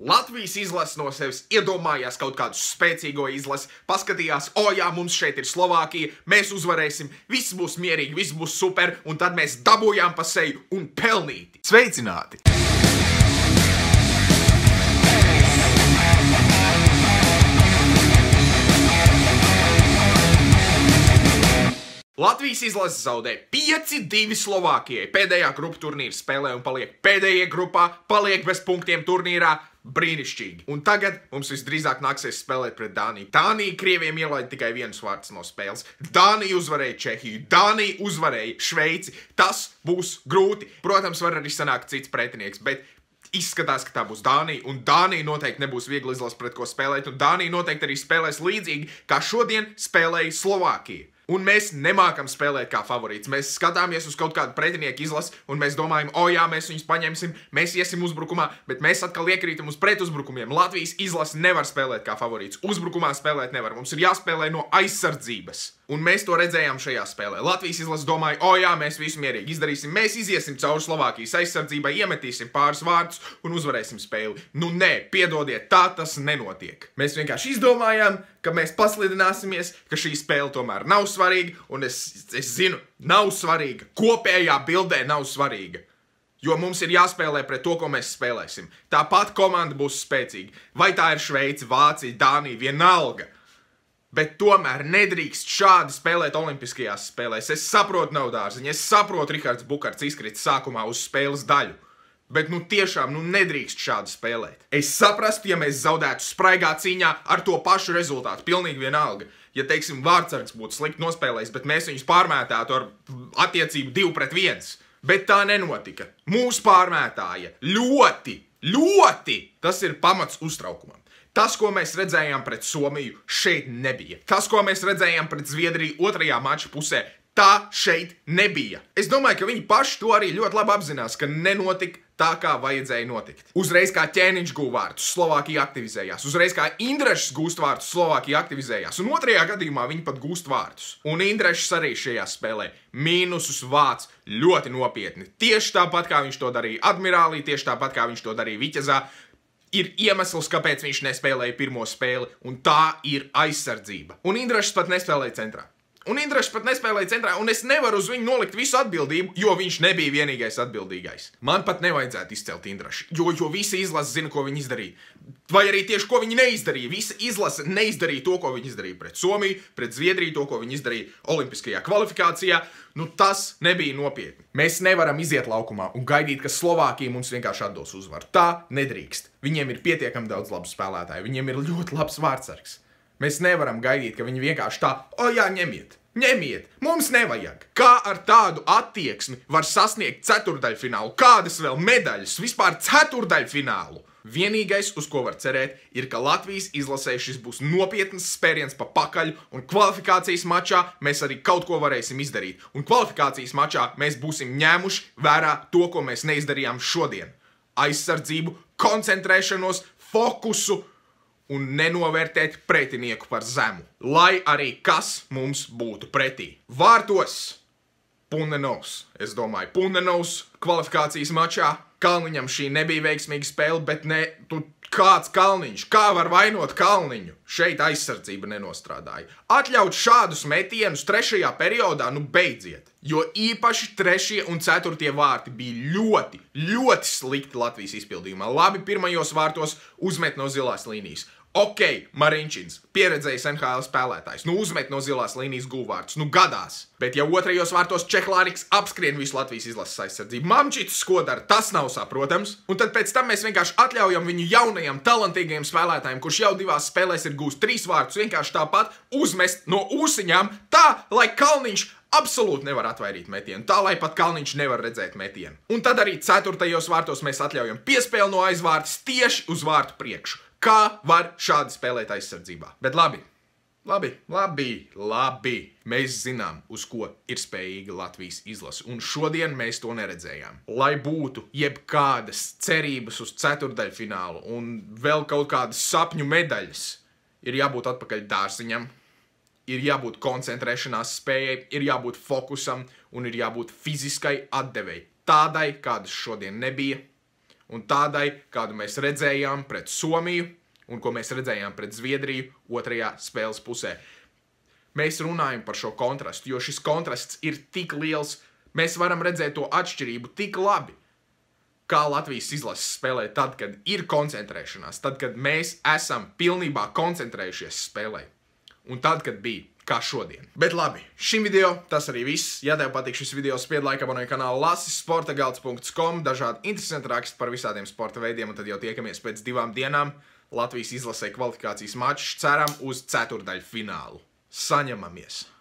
Latvijas izlase no sevis. Iedomājās kaut kādu spēcīgo izlasi, paskatījās, o jā, mums šeit ir Slovākija, mēs uzvarēsim, viss būs mierīgi, viss būs super, un tad mēs dabūjām pa seju un pelnīti. Sveicināti! Latvijas izlase zaudē 5-2 Slovākijai pēdējā grupu turnīra spēlē un paliek pēdējie grupā, paliek bez punktiem turnīrā. Brīnišķīgi. Un tagad mums visdrīzāk nāksies spēlēt pret Dāniju. Dānija Krieviem ielaida tikai viens vārds no spēles. Dānija uzvarēja Čehiju, Dānija uzvarēja Šveici. Tas būs grūti. Protams, var arī sanākt cits pretinieks, bet Izskatās, ka tā būs Dānija, un Dānija noteikti nebūs viegli izlasīt, pret ko spēlēt. Un Dānija noteikti arī spēlēs līdzīgi, kā šodien spēlēja Slovākija. Un mēs nemākam spēlēt kā favorīts. Mēs skatāmies uz kaut kādu pretinieku izlasi, un mēs domājam, o jā, mēs viņus paņemsim, mēs iesim uzbrukumā, bet mēs atkal iekrītam uz pretuzbrukumiem. Latvijas izlase nevar spēlēt kā favorīts. Uzbrukumā spēlēt nevar. Mums ir jāspēlē no aizsardzības. Un mēs to redzējām šajā spēlē. Latvijas izlase domāja, o jā, mēs visu mierīgi izdarīsim, mēs iziesim cauri Slovākijas aizsardzībai, iemetīsim pāris vārdus un uzvarēsim spēli. Nu nē, piedodiet, tā tas nenotiek. Mēs vienkārši izdomājām, ka mēs paslidināsimies, ka šī spēle tomēr nav svarīga, un es, es zinu, nav svarīga. Kopējā bildē nav svarīga. Jo mums ir jāspēlē pret to, ko mēs spēlēsim. Tāpat komanda būs spēcīga. Vai tā ir Šveice, Vācija, Dānija, vienalga. Bet tomēr nedrīkst šādi spēlēt Olimpiskajās spēlēs. Es saprotu, nav dārziņa. Es saprotu, Rihards Bukārts izkrita sākumā uz spēles daļu. Bet nu tiešām nu nedrīkst šādi spēlēt. Es saprastu, ja mēs zaudētu spraigā cīņā ar to pašu rezultātu. Pilnīgi vienalga. Ja, teiksim, vārdsargs būtu slikti nospēlējis, bet mēs viņus pārmētātu ar attiecību 2 pret 1. Bet tā nenotika. Mūsu pārmētāja ļoti, ļoti. Tas ir pamats uztraukumam. Tas, ko mēs redzējām pret Somiju, šeit nebija. Tas, ko mēs redzējām pret Zviedriju otrajā mača pusē, tā šeit nebija. Es domāju, ka viņi paši to arī ļoti labi apzinās, ka nenotika tā, kā vajadzēja notikt. Uzreiz kā ķēniņš guva vārdus, Slovākija aktivizējās. Uzreiz kā Indrešs gūst vārdus, Slovākija aktivizējās. Un otrajā gadījumā viņi pat gūst vārdus. Un Indrešs arī šajā spēlē mīnusus vāc ļoti nopietni. Tieši tāpat kā viņš to darīja Admirālī, tieši tāpat kā viņš to darīja Viķezā ir iemesls, kāpēc viņš nespēlēja pirmo spēli, un tā ir aizsardzība. Un Indrašs pat nespēlēja centrā. Un Indrašs pat nespēlēja centrā, un es nevaru uz viņu nolikt visu atbildību, jo viņš nebija vienīgais atbildīgais. Man pat nevajadzētu izcelt Indrašu, jo, jo visi izlase zina, ko viņi izdarīja. Vai arī tieši ko viņi neizdarīja. Visa izlase neizdarīja to, ko viņi izdarīja pret Somiju, pret Zviedriju, to, ko viņi izdarīja Olimpiskajā kvalifikācijā. Nu, tas nebija nopietni. Mēs nevaram iziet laukumā un gaidīt, ka Slovākija mums vienkārši atdos uzvaru. Tā nedrīkst. Viņiem ir pietiekami daudz labu spēlētāju, viņiem ir ļoti labs vārdsargs. Mēs nevaram gaidīt, ka viņi vienkārši tā, o jā, ņemiet. Ņemiet, mums nevajag. Kā ar tādu attieksmi var sasniegt ceturdaļfinālu? Kādas vēl medaļas, vispār ceturdaļfinālu? Vienīgais, uz ko var cerēt, ir, ka Latvijas izlasē šis būs nopietns spēriens pa pakaļ, un kvalifikācijas mačā mēs arī kaut ko varēsim izdarīt. Un kvalifikācijas mačā mēs būsim ņēmuši vērā to, ko mēs neizdarījām šodien. Aizsardzību, koncentrēšanos, fokusu un nenovērtēt pretinieku par zemu. Lai arī kas mums būtu pretī. Vārtos Punenovs. Es domāju, Punenovs kvalifikācijas mačā Kalniņam šī nebija veiksmīga spēle, bet ne, tu, kāds Kalniņš, kā var vainot Kalniņu? Šeit aizsardzība nenostrādāja. Atļaut šādus metienus trešajā periodā, nu beidziet. Jo īpaši trešie un ceturtie vārti bija ļoti, ļoti slikti Latvijas izpildījumā. Labi, pirmajos vārtos uzmet no zilās līnijas. Ok, Marinčins, pieredzējis NHL spēlētājs, nu uzmet no zilās līnijas guvvārdus, nu gadās. Bet ja otrajos vārtos Čeklāriks apskrien visu Latvijas izlases aizsardzību, Mamčits ko dara, tas nav saprotams. Un tad pēc tam mēs vienkārši atļaujam viņu jaunajam, talantīgajam spēlētājam, kurš jau divās spēlēs ir gūst trīs vārdus, vienkārši tāpat uzmest no ūsiņām, tā, lai Kalniņš absolūti nevar atvairīt metienu, tā lai pat Kalniņš nevar redzēt metienu. Un tad arī ceturtajos vārtos mēs atļaujam piespēli no aizvārtas tieši uz vārtu priekšu. Kā var šādi spēlēt aizsardzībā? Bet labi, labi, labi, labi. Mēs zinām, uz ko ir spējīga Latvijas izlase, un šodien mēs to neredzējām. Lai būtu jebkādas cerības uz ceturdaļfinālu un vēl kaut kādas sapņu medaļas, ir jābūt atpakaļ dārziņam, ir jābūt koncentrēšanās spējai, ir jābūt fokusam un ir jābūt fiziskai atdevei. Tādai, kādas šodien nebija, un tādai, kādu mēs redzējām pret Somiju un ko mēs redzējām pret Zviedriju otrajā spēles pusē. Mēs runājam par šo kontrastu, jo šis kontrasts ir tik liels, mēs varam redzēt to atšķirību tik labi. Kā Latvijas izlases spēlē, tad, kad ir koncentrēšanās, tad, kad mēs esam pilnībā koncentrējušies spēlē, un tad, kad bija kā šodien. Bet labi, šim video tas arī viss. Ja tev patīk šis video, spied laikam abonē kanālu lasis sportagalds.com, dažādi interesanti raksti par visādiem sporta veidiem, un tad jau tiekamies pēc divām dienām Latvijas izlasē kvalifikācijas mačs. Ceram uz ceturdaļu finālu. Saņemamies!